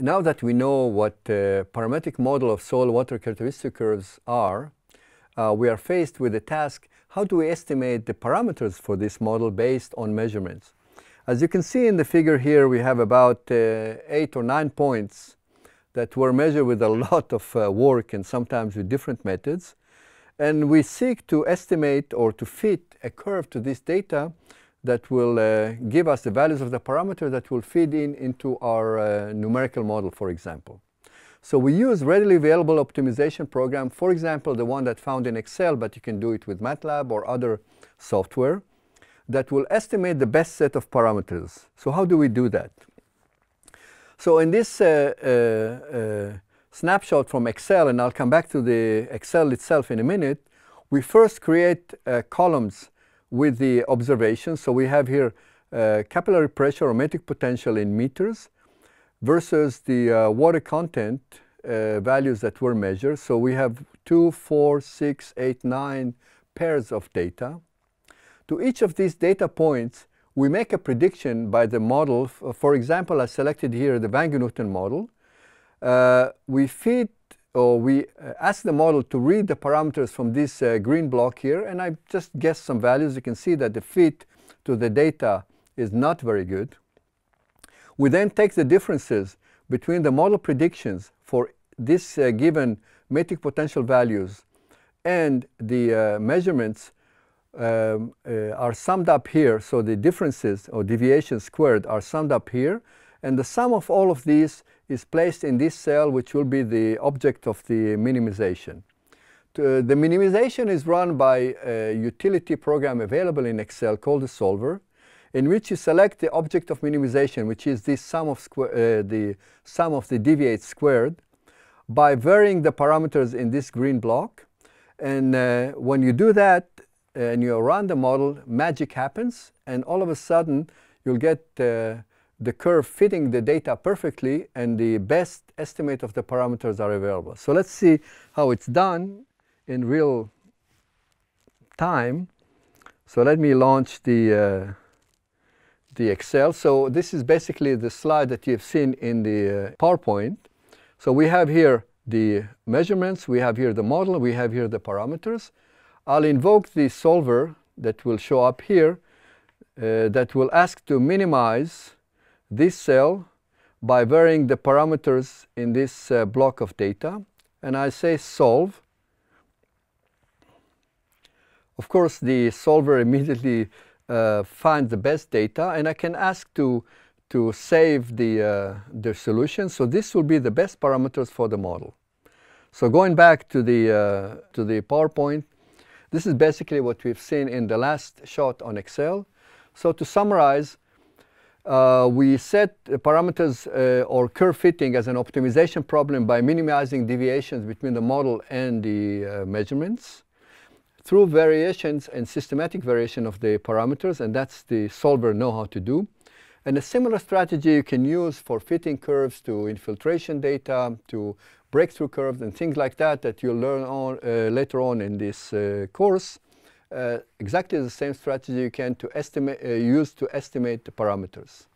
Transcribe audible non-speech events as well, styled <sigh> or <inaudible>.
now that we know what uh, parametric model of soil water characteristic curves are, uh, we are faced with the task, how do we estimate the parameters for this model based on measurements? As you can see in the figure here, we have about uh, eight or nine points that were measured with a <laughs> lot of uh, work and sometimes with different methods. And we seek to estimate or to fit a curve to this data that will uh, give us the values of the parameter that will feed in into our uh, numerical model, for example. So we use readily available optimization program, for example, the one that found in Excel, but you can do it with MATLAB or other software, that will estimate the best set of parameters. So how do we do that? So in this uh, uh, uh snapshot from Excel, and I'll come back to the Excel itself in a minute, we first create uh, columns with the observations. So we have here uh, capillary pressure or matric potential in meters versus the uh, water content uh, values that were measured. So we have two, four, six, eight, nine pairs of data. To each of these data points, we make a prediction by the model. For example, I selected here the van Genuchten model. Uh, we feed or we uh, ask the model to read the parameters from this uh, green block here, and I just guess some values. You can see that the fit to the data is not very good. We then take the differences between the model predictions for this uh, given matric potential values and the uh, measurements um, uh, are summed up here. So the differences or deviations squared are summed up here. And the sum of all of these is placed in this cell, which will be the object of the minimization. To, the minimization is run by a utility program available in Excel called the solver, in which you select the object of minimization, which is this sum of, uh, the sum of the deviates squared, by varying the parameters in this green block. And uh, when you do that and you run the model, magic happens, and all of a sudden you'll get uh, the curve fitting the data perfectly and the best estimate of the parameters are available. So let's see how it's done in real time. So let me launch the, uh, the Excel. So this is basically the slide that you've seen in the uh, PowerPoint. So we have here the measurements, we have here the model, we have here the parameters. I'll invoke the solver that will show up here uh, that will ask to minimize this cell by varying the parameters in this uh, block of data. And I say solve. Of course, the solver immediately uh, finds the best data, and I can ask to, to save the, uh, the solution. So this will be the best parameters for the model. So going back to the, uh, to the PowerPoint, this is basically what we've seen in the last shot on Excel. So to summarize, uh, we set parameters uh, or curve fitting as an optimization problem by minimizing deviations between the model and the uh, measurements through variations and systematic variation of the parameters, and that's the solver know how to do. And a similar strategy you can use for fitting curves to infiltration data, to breakthrough curves, and things like that that you'll learn on, uh, later on in this uh, course. Uh, exactly the same strategy you can to estimate, uh, use to estimate the parameters.